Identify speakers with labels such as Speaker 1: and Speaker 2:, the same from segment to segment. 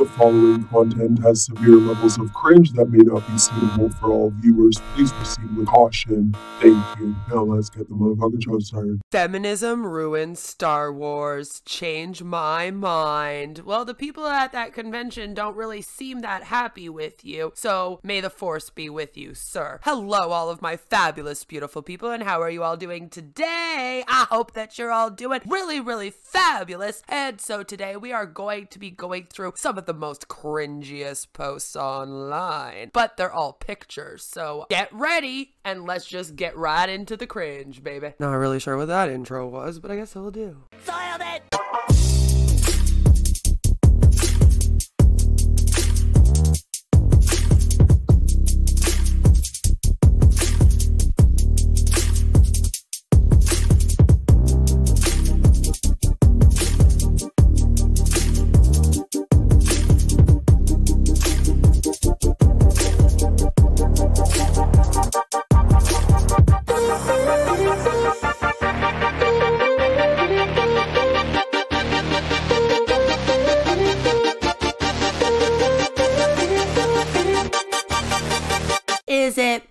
Speaker 1: The following content has severe levels of cringe that may not be suitable for all viewers. Please proceed with caution. Thank you. Now let's get the motherfucking show started.
Speaker 2: Feminism ruins Star Wars. Change my mind. Well, the people at that convention don't really seem that happy with you, so may the force be with you, sir. Hello, all of my fabulous, beautiful people, and how are you all doing today? I hope that you're all doing really, really fabulous. And so today we are going to be going through some of the most cringiest posts online, but they're all pictures, so get ready and let's just get right into the cringe, baby. Not really sure what that intro was, but I guess it'll do.
Speaker 3: Soiled it!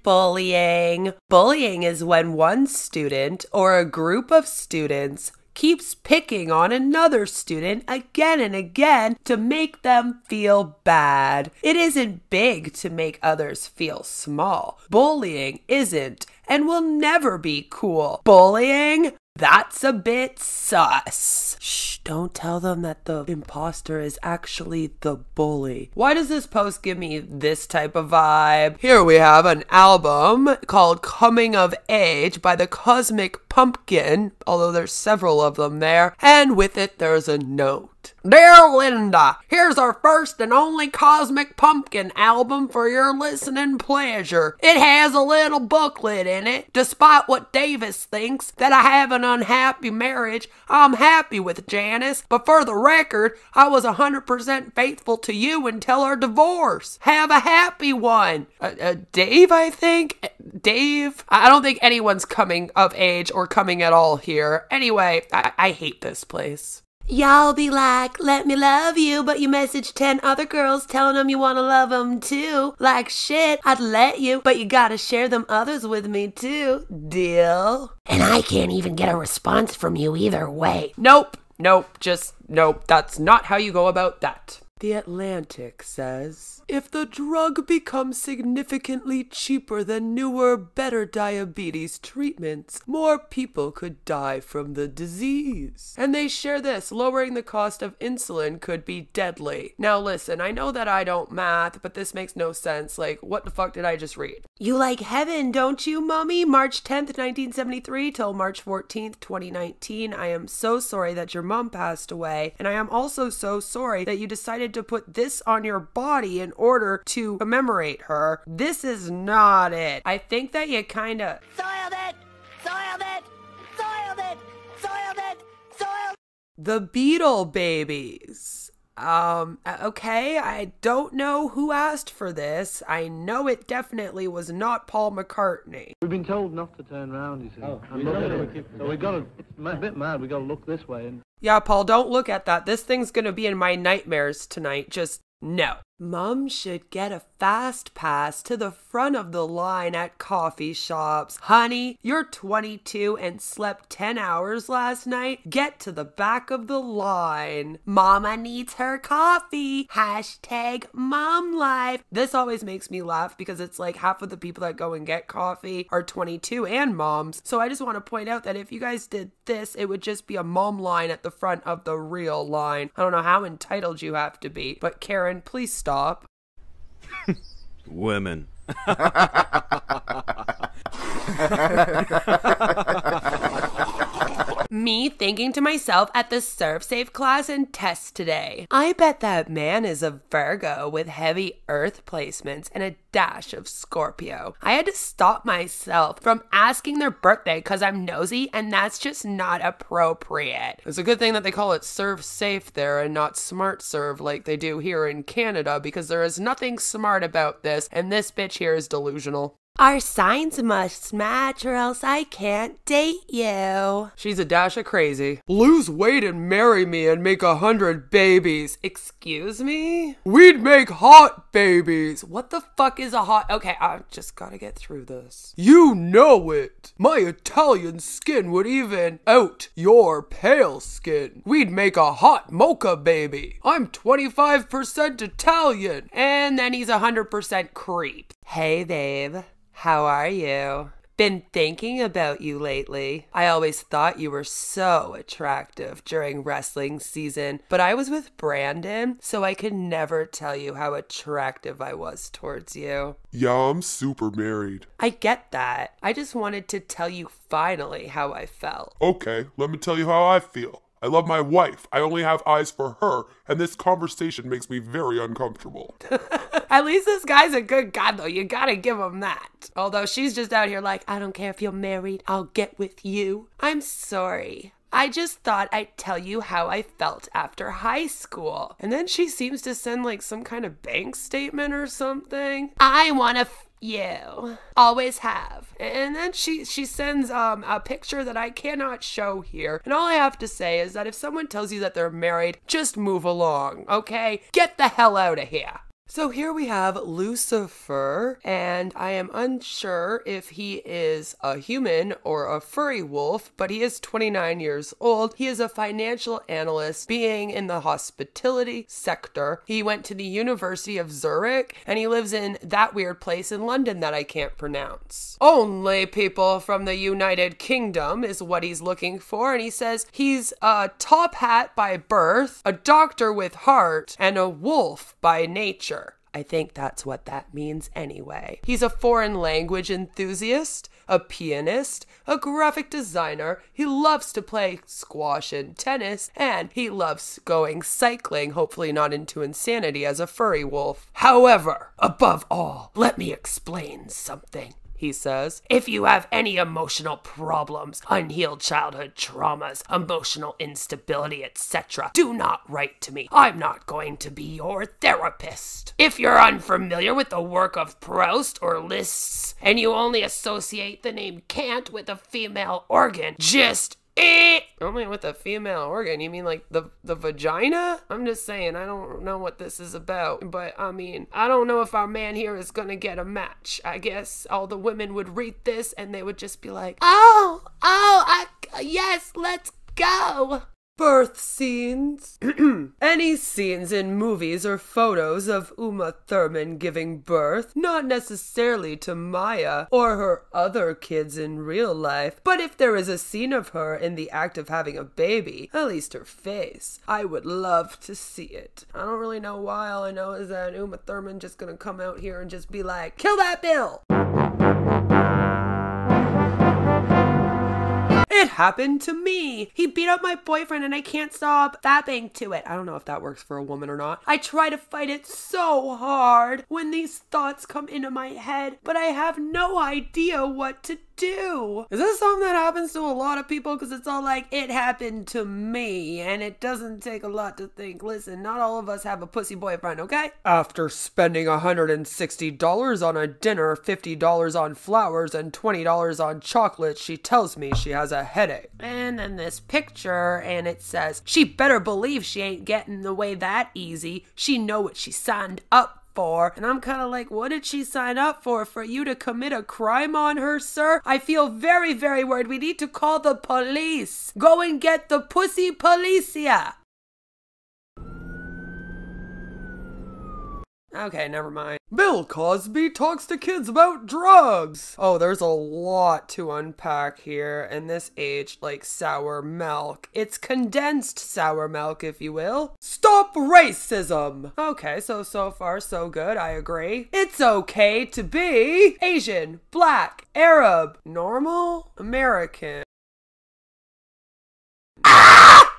Speaker 2: Bullying? Bullying is when one student or a group of students keeps picking on another student again and again to make them feel bad. It isn't big to make others feel small. Bullying isn't and will never be cool. Bullying? That's a bit sus. Shh, don't tell them that the imposter is actually the bully. Why does this post give me this type of vibe? Here we have an album called Coming of Age by the Cosmic Pumpkin, although there's several of them there, and with it there's a note. Dear Linda, here's our first and only Cosmic Pumpkin album for your listening pleasure. It has a little booklet in it. Despite what Davis thinks that I have an unhappy marriage, I'm happy with Janice, but for the record, I was 100% faithful to you until our divorce. Have a happy one. Uh, uh, Dave, I think? Dave? I don't think anyone's coming of age or coming at all here. Anyway, I, I hate this place. Y'all be like, let me love you, but you message 10 other girls telling them you want to love them too. Like shit, I'd let you, but you gotta share them others with me too. Deal?
Speaker 3: And I can't even get a response from you either way.
Speaker 2: Nope, nope, just nope. That's not how you go about that. The Atlantic says If the drug becomes significantly cheaper than newer, better diabetes treatments, more people could die from the disease. And they share this lowering the cost of insulin could be deadly. Now, listen, I know that I don't math, but this makes no sense. Like, what the fuck did I just read? You like heaven, don't you, mommy? March 10th, 1973 till March 14th, 2019. I am so sorry that your mom passed away, and I am also so sorry that you decided to put this on your body in order to commemorate her. This is not it. I think that you kind of.
Speaker 3: Soiled it! Soiled it! Soiled it! Soiled it! Soiled
Speaker 2: The Beatle Babies. Um, okay, I don't know who asked for this. I know it definitely was not Paul McCartney.
Speaker 4: We've been told not to turn around, you see.
Speaker 5: Oh,
Speaker 4: and
Speaker 5: we
Speaker 4: look it. So we gotta, it's a bit mad, we got to look this way. And
Speaker 2: Yeah, Paul, don't look at that. This thing's gonna be in my nightmares tonight. Just no. Mum should get a fast pass to the front of the line at coffee shops. Honey, you're 22 and slept 10 hours last night. Get to the back of the line. Mama needs her coffee. Hashtag mom life. This always makes me laugh because it's like half of the people that go and get coffee are 22 and moms. So I just want to point out that if you guys did this, it would just be a mom line at the front of the real line. I don't know how entitled you have to be, but Karen, please stop.
Speaker 6: Women.
Speaker 2: Me thinking to myself at the ServSafe class and test today. I bet that man is a Virgo with heavy earth placements and a dash of Scorpio. I had to stop myself from asking their birthday because I'm nosy and that's just not appropriate. It's a good thing that they call it ServSafe there and not Smart Serve like they do here in Canada because there is nothing smart about this and this bitch here is delusional. Our signs must match or else I can't date you. She's a dash of crazy. Lose weight and marry me and make a hundred babies. Excuse me? We'd make hot babies. What the fuck is a hot? Okay, I just gotta get through this. You know it. My Italian skin would even out your pale skin. We'd make a hot mocha baby. I'm 25% Italian. And then he's 100% creep. Hey, babe. How are you? Been thinking about you lately. I always thought you were so attractive during wrestling season, but I was with Brandon, so I could never tell you how attractive I was towards you.
Speaker 1: Yeah, I'm super married.
Speaker 2: I get that. I just wanted to tell you finally how I felt.
Speaker 1: Okay, let me tell you how I feel. I love my wife. I only have eyes for her, and this conversation makes me very uncomfortable.
Speaker 2: At least this guy's a good guy, though. You gotta give him that. Although she's just out here like, I don't care if you're married, I'll get with you. I'm sorry. I just thought I'd tell you how I felt after high school. And then she seems to send like some kind of bank statement or something. I wanna you. Always have. And then she she sends um a picture that I cannot show here. And all I have to say is that if someone tells you that they're married, just move along, okay? Get the hell out of here. So here we have Lucifer, and I am unsure if he is a human or a furry wolf, but he is 29 years old. He is a financial analyst being in the hospitality sector. He went to the University of Zurich and he lives in that weird place in London that I can't pronounce. Only people from the United Kingdom is what he's looking for, and he says he's a top hat by birth, a doctor with heart, and a wolf by nature. I think that's what that means anyway. He's a foreign language enthusiast, a pianist, a graphic designer. He loves to play squash and tennis, and he loves going cycling, hopefully not into insanity as a furry wolf. However, above all, let me explain something he says. If you have any emotional problems, unhealed childhood traumas, emotional instability, etc., do not write to me. I'm not going to be your therapist. If you're unfamiliar with the work of Proust or Liszt's, and you only associate the name Kant with a female organ, just eh. Only with a female organ. You mean like the the vagina? I'm just saying. I don't know what this is about, but I mean, I don't know if our man here is gonna get a match. I guess all the women would read this and they would just be like, "Oh, oh, I, yes, let's go." Birth scenes. Any scenes in movies or photos of Uma Thurman giving birth, not necessarily to Maya or her other kids in real life, but if there is a scene of her in the act of having a baby, at least her face, I would love to see it. I don't really know why. All I know is that Uma Thurman just gonna come out here and just be like, kill that bill! It happened to me. He beat up my boyfriend and I can't stop fapping to it. I don't know if that works for a woman or not. I try to fight it so hard when these thoughts come into my head, but I have no idea what to do. Is this something that happens to a lot of people? Because it's all like, it happened to me, and it doesn't take a lot to think. Listen, not all of us have a pussy boyfriend, okay? After spending $160 on a dinner, $50 on flowers, and $20 on chocolate, she tells me she has a headache. And then this picture, and it says, she better believe she ain't getting away that easy. She know what she signed up for. And I'm kind of like, what did she sign up for? For you to commit a crime on her, sir? I feel very, very worried. We need to call the police. Go and get the pussy policia. Okay, never mind. Bill Cosby talks to kids about drugs. Oh, there's a lot to unpack here, in this age, like sour milk. It's condensed sour milk, if you will. Stop racism! Okay, so so far so good, I agree. It's okay to be Asian, black, Arab, normal, American.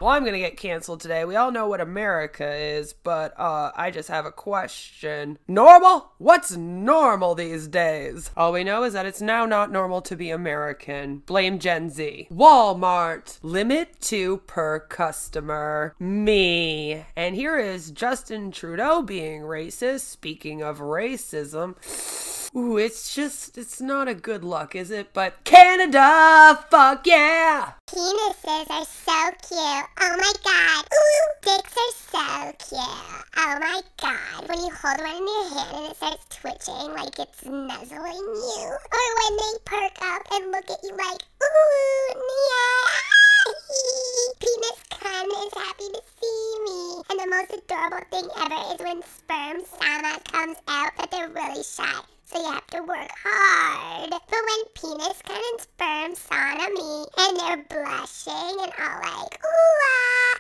Speaker 2: Well, I'm gonna get canceled today. We all know what America is, but uh, I just have a question. Normal? What's normal these days? All we know is that it's now not normal to be American. Blame Gen Z. Walmart. Limit two per customer. Me. And here is Justin Trudeau being racist. Speaking of racism. Ooh, it's just, it's not a good look, is it? But Canada, fuck yeah!
Speaker 5: Penises are so cute. Oh my god. Ooh, dicks are so cute. Oh my god. When you hold one in your hand and it starts twitching like it's nuzzling you. Or when they perk up and look at you like, ooh, yeah. Penis cum is happy to see me. And the most adorable thing ever is when sperm sama comes out, but they're really shy. So you have to work hard. But when penis cum and sperm sauna me and they're blushing and all like, ooh ah,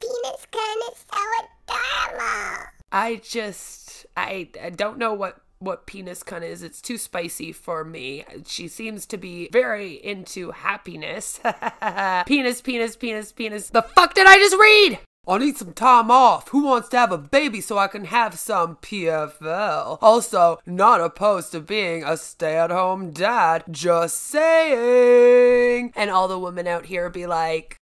Speaker 5: penis cum is so adorable.
Speaker 2: I just, I, I don't know what what penis cunt is. It's too spicy for me. She seems to be very into happiness. penis, penis, penis, penis. The fuck did I just read? I need some time off. Who wants to have a baby so I can have some PFL? Also, not opposed to being a stay at home dad. Just saying. And all the women out here be like,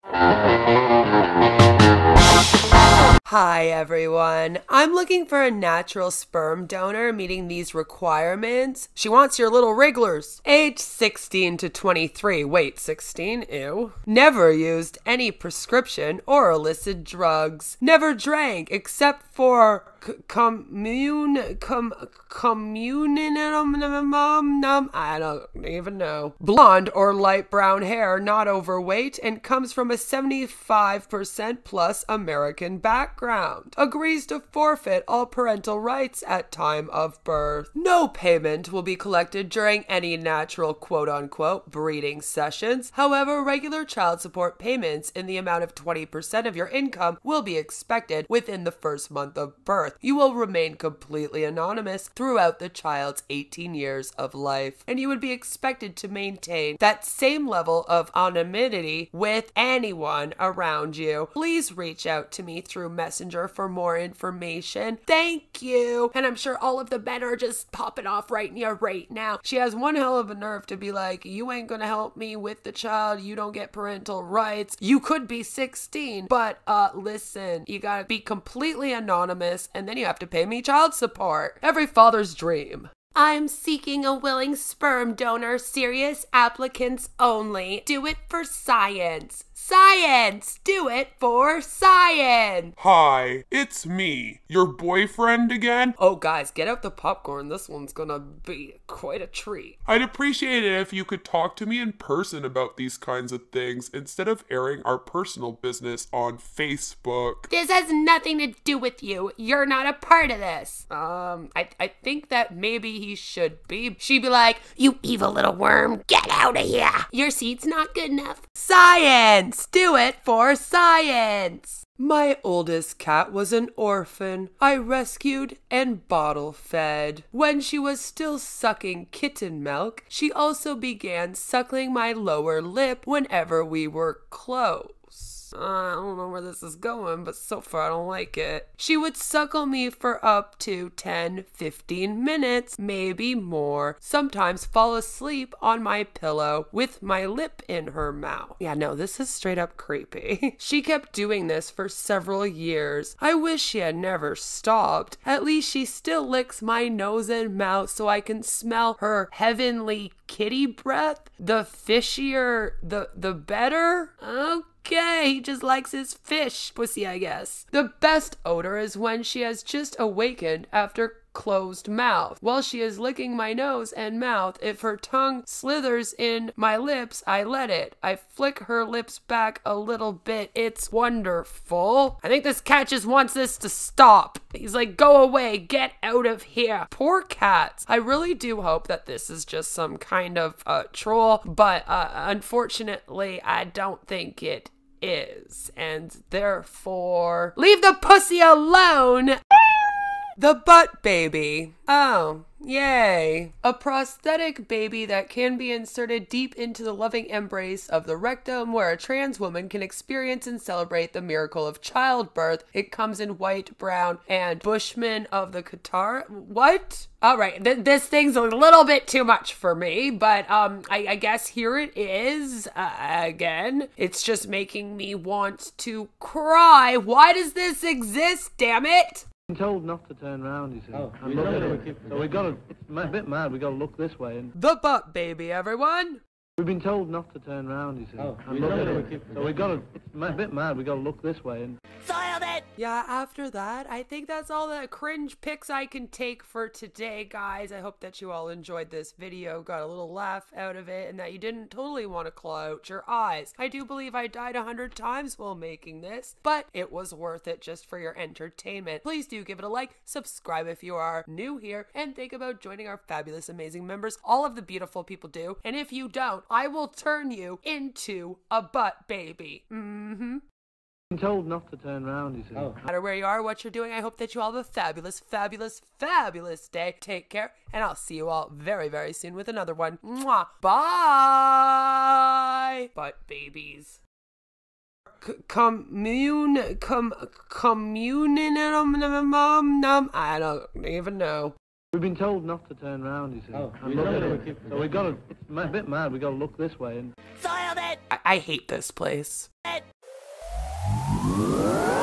Speaker 2: Hi everyone. I'm looking for a natural sperm donor meeting these requirements. She wants your little wrigglers. Age 16 to 23. Wait, 16? Ew. Never used any prescription or illicit drugs. Never drank except for commune com communinum I don't even know. Blonde or light brown hair, not overweight, and comes from a 75% plus American background. Agrees to forfeit all parental rights at time of birth. No payment will be collected during any natural quote unquote breeding sessions. However, regular child support payments in the amount of 20% of your income will be expected within the first month of birth. You will remain completely anonymous throughout the child's 18 years of life, and you would be expected to maintain that same level of anonymity with anyone around you. Please reach out to me through Messenger for more information. Thank you. And I'm sure all of the men are just popping off right near right now. She has one hell of a nerve to be like, You ain't gonna help me with the child. You don't get parental rights. You could be 16, but uh, listen, you gotta be completely anonymous and then you have to pay me child support. Every father's dream. I'm seeking a willing sperm donor, serious applicants only. Do it for science. Science! Do it for science!
Speaker 1: Hi, it's me, your boyfriend again.
Speaker 2: Oh, guys, get out the popcorn. This one's gonna be quite a treat.
Speaker 1: I'd appreciate it if you could talk to me in person about these kinds of things instead of airing our personal business on Facebook.
Speaker 2: This has nothing to do with you. You're not a part of this. Um, I, I think that maybe he should be. She'd be like, You evil little worm, get out of here. Your seat's not good enough. Science! Do it for science! My oldest cat was an orphan. I rescued and bottle fed. When she was still sucking kitten milk, she also began suckling my lower lip whenever we were close. I don't know where this is going, but so far I don't like it. She would suckle me for up to 10, 15 minutes, maybe more, sometimes fall asleep on my pillow with my lip in her mouth. Yeah, no, this is straight up creepy. she kept doing this for several years. I wish she had never stopped. At least she still licks my nose and mouth so I can smell her heavenly kitty breath. The fishier, the the better. Okay. Okay, he just likes his fish pussy, I guess. The best odor is when she has just awakened after closed mouth. While she is licking my nose and mouth, if her tongue slithers in my lips, I let it. I flick her lips back a little bit. It's wonderful. I think this cat just wants this to stop. He's like, go away, get out of here. Poor cats. I really do hope that this is just some kind of uh, troll, but uh, unfortunately, I don't think it is, and therefore, leave the pussy alone! The butt baby. Oh, yay. A prosthetic baby that can be inserted deep into the loving embrace of the rectum where a trans woman can experience and celebrate the miracle of childbirth. It comes in white, brown, and Bushman of the Qatar. What? All right, th- this thing's a little bit too much for me, but um, I, I guess here it is uh, again. It's just making me want to cry. Why does this exist? Damn it!
Speaker 4: Been told not to turn round, you see.
Speaker 6: Oh,
Speaker 4: and
Speaker 6: we
Speaker 4: look
Speaker 6: know
Speaker 4: at
Speaker 6: we keep-
Speaker 4: So we got to, it's a bit mad, We've got to look this way and
Speaker 2: The butt baby, everyone.
Speaker 4: we've been told not to turn round, you see.
Speaker 6: Oh,
Speaker 4: and
Speaker 6: we
Speaker 4: look
Speaker 6: know
Speaker 4: at
Speaker 6: we keep-
Speaker 4: So we got to, it's a bit mad, we got to look this way and
Speaker 3: Soiled it!
Speaker 2: Yeah, after that, I think that's all the cringe pics I can take for today, guys. I hope that you all enjoyed this video, got a little laugh out of it, and that you didn't totally want to claw out your eyes. I do believe I died a hundred times while making this, but it was worth it just for your entertainment. Please do give it a like, subscribe if you are new here, and think about joining our fabulous, amazing members. All of the beautiful people do, and if you don't, I will turn you into a butt baby. Mm. Mm-hmm.
Speaker 4: been told not to turn round, you see.
Speaker 6: Oh.
Speaker 2: No matter where you are, what you're doing, I hope that you all have a fabulous, fabulous, fabulous day. Take care, and I'll see you all very, very soon with another one. Mwah. Bye. But babies. C- commune, com, communing, um, um, um, um, I don't even know.
Speaker 4: We've been told not to turn round, you see.
Speaker 6: Oh, we
Speaker 4: look
Speaker 6: know
Speaker 4: at
Speaker 6: that
Speaker 4: it.
Speaker 6: we keep-
Speaker 4: So we got to, it's a bit mad, we got to look this way and
Speaker 3: Soiled it!
Speaker 2: I, I hate this place.
Speaker 3: it. Whoa.